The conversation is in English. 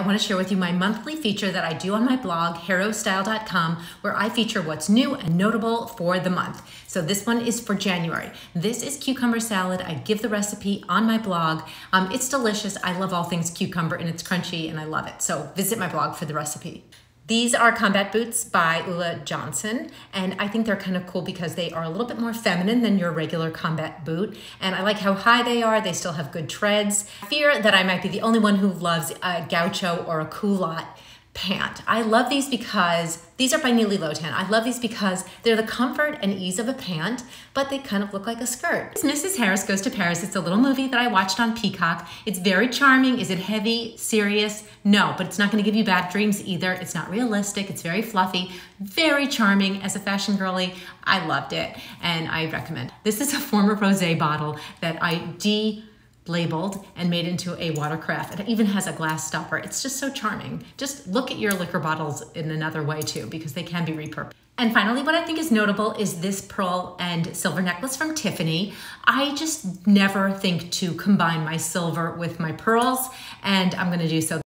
I want to share with you my monthly feature that I do on my blog, harrowstyle.com, where I feature what's new and notable for the month. So this one is for January. This is cucumber salad. I give the recipe on my blog. Um, it's delicious. I love all things cucumber and it's crunchy and I love it. So visit my blog for the recipe. These are combat boots by Ulla Johnson, and I think they're kind of cool because they are a little bit more feminine than your regular combat boot. And I like how high they are. They still have good treads. I fear that I might be the only one who loves a gaucho or a culotte pant. I love these because these are by Nili Lotan. I love these because they're the comfort and ease of a pant, but they kind of look like a skirt. Mrs. Harris Goes to Paris. It's a little movie that I watched on Peacock. It's very charming. Is it heavy, serious? No, but it's not gonna give you bad dreams either. It's not realistic. It's very fluffy, very charming. As a fashion girly, I loved it and I recommend. This is a former rosé bottle that I de labeled and made into a watercraft. It even has a glass stopper. It's just so charming. Just look at your liquor bottles in another way too, because they can be repurposed. And finally, what I think is notable is this pearl and silver necklace from Tiffany. I just never think to combine my silver with my pearls, and I'm gonna do so.